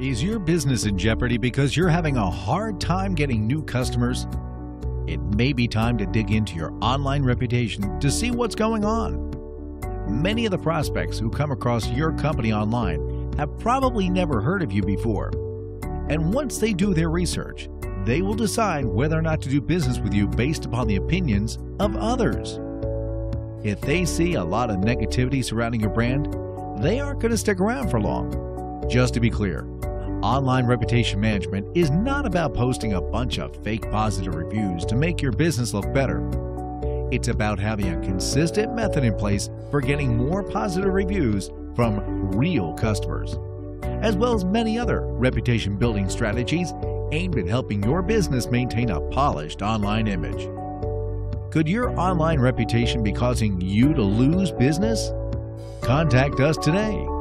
Is your business in jeopardy because you're having a hard time getting new customers? It may be time to dig into your online reputation to see what's going on. Many of the prospects who come across your company online have probably never heard of you before. And once they do their research, they will decide whether or not to do business with you based upon the opinions of others. If they see a lot of negativity surrounding your brand, they aren't going to stick around for long. Just to be clear, online reputation management is not about posting a bunch of fake positive reviews to make your business look better. It's about having a consistent method in place for getting more positive reviews from real customers, as well as many other reputation building strategies aimed at helping your business maintain a polished online image. Could your online reputation be causing you to lose business? Contact us today.